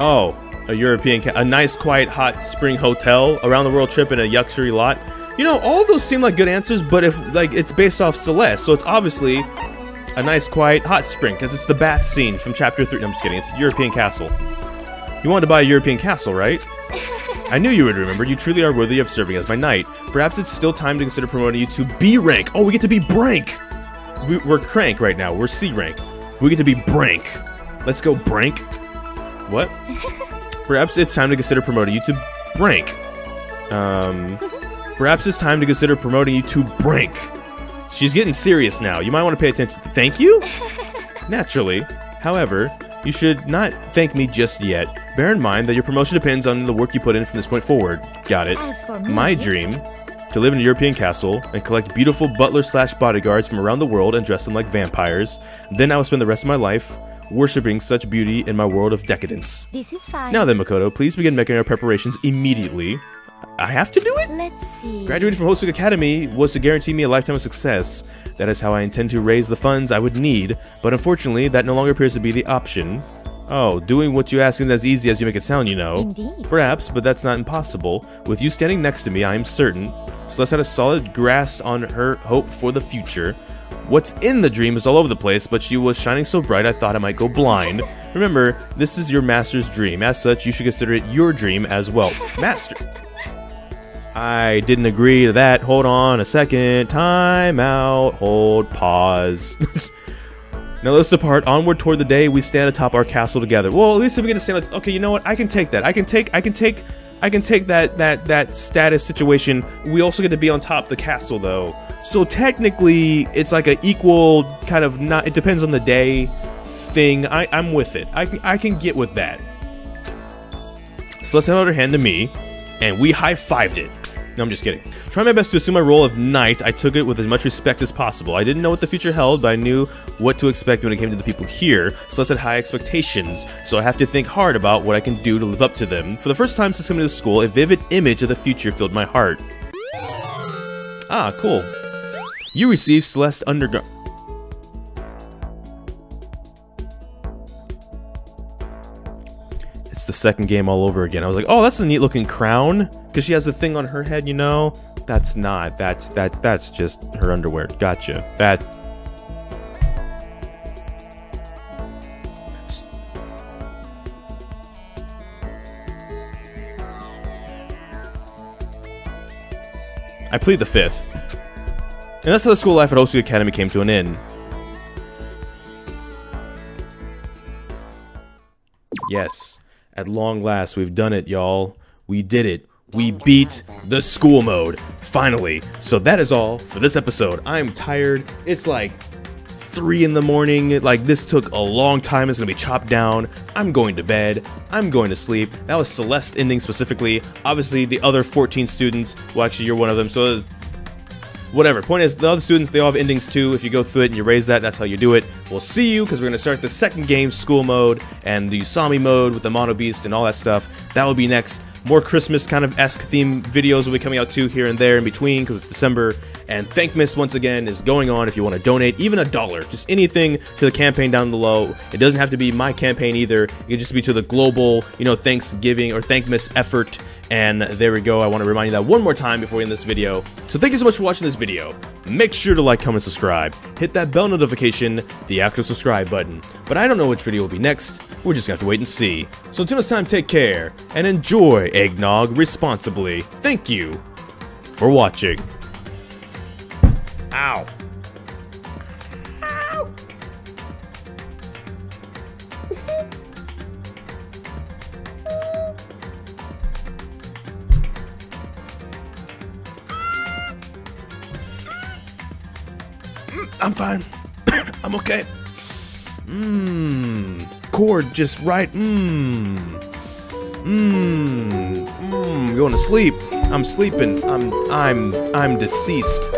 Oh, a European, a nice, quiet, hot spring hotel, around the world trip, in a luxury lot. You know, all of those seem like good answers, but if like it's based off Celeste, so it's obviously a nice, quiet, hot spring because it's the bath scene from chapter three. No, I'm just kidding. It's European castle. You wanted to buy a European castle, right? I knew you would remember. You truly are worthy of serving as my knight. Perhaps it's still time to consider promoting you to B rank. Oh, we get to be Brank. We, we're crank right now. We're C rank. We get to be Brank. Let's go, Brank. What? Perhaps it's time to consider promoting you to Brank. Um, perhaps it's time to consider promoting you to Brank. She's getting serious now. You might want to pay attention. Thank you? Naturally. However, you should not thank me just yet. Bear in mind that your promotion depends on the work you put in from this point forward. Got it. As for me, My dream to live in a European castle and collect beautiful butler slash bodyguards from around the world and dress them like vampires. Then I will spend the rest of my life worshipping such beauty in my world of decadence. This is fine. Now then, Makoto, please begin making our preparations immediately. I have to do it? Let's see. Graduating from Hope's Peak Academy was to guarantee me a lifetime of success. That is how I intend to raise the funds I would need, but unfortunately, that no longer appears to be the option. Oh, doing what you ask isn't as easy as you make it sound, you know. Indeed. Perhaps, but that's not impossible. With you standing next to me, I am certain. Celeste had a solid grasp on her hope for the future. What's in the dream is all over the place, but she was shining so bright I thought I might go blind. Remember, this is your master's dream. As such, you should consider it your dream as well. Master. I didn't agree to that. Hold on a second. Time out. Hold. Pause. now let's depart onward toward the day we stand atop our castle together. Well, at least if we get to stand. Okay, you know what? I can take that. I can take. I can take. I can take that that that status situation. We also get to be on top of the castle though. So technically, it's like a equal kind of not. It depends on the day thing. I I'm with it. I can I can get with that. Celeste held out her hand to me, and we high fived it. No, I'm just kidding. Trying my best to assume my role of knight, I took it with as much respect as possible. I didn't know what the future held, but I knew what to expect when it came to the people here. Celeste had high expectations, so I have to think hard about what I can do to live up to them. For the first time since coming to school, a vivid image of the future filled my heart. Ah, cool. You received Celeste Underground. The second game all over again. I was like, oh, that's a neat looking crown. Because she has the thing on her head, you know? That's not. That's that. That's just her underwear. Gotcha. That. I plead the fifth. And that's how the school life at Osu Academy came to an end. Yes, at long last, we've done it, y'all. We did it. We beat the school mode, finally. So that is all for this episode. I'm tired. It's like 3 in the morning. Like, this took a long time. It's gonna be chopped down. I'm going to bed. I'm going to sleep. That was Celeste ending specifically. Obviously, the other 14 students, well, actually, you're one of them, so whatever. Point is, the other students, they all have endings too. If you go through it and you raise that, that's how you do it. We'll see you, because we're going to start the second game, school mode, and the Usami mode with the Mono Beast and all that stuff. That will be next. More Christmas kind of esque theme videos will be coming out too here and there in between because it's December. And Thankmas once again is going on if you want to donate even a dollar, just anything to the campaign down below. It doesn't have to be my campaign either. It can just be to the global, you know, Thanksgiving or Thankmas effort. And there we go. I want to remind you that one more time before we end this video. So thank you so much for watching this video. Make sure to like, comment, subscribe. Hit that bell notification, the actual subscribe button. But I don't know which video will be next. We're just gonna have to wait and see. So until next time, take care and enjoy eggnog responsibly. Thank you for watching. Ow. I'm fine. I'm okay. Mmm. Cord just right. Mmm. Mmm. Mmm. Going to sleep. I'm sleeping. I'm I'm I'm deceased.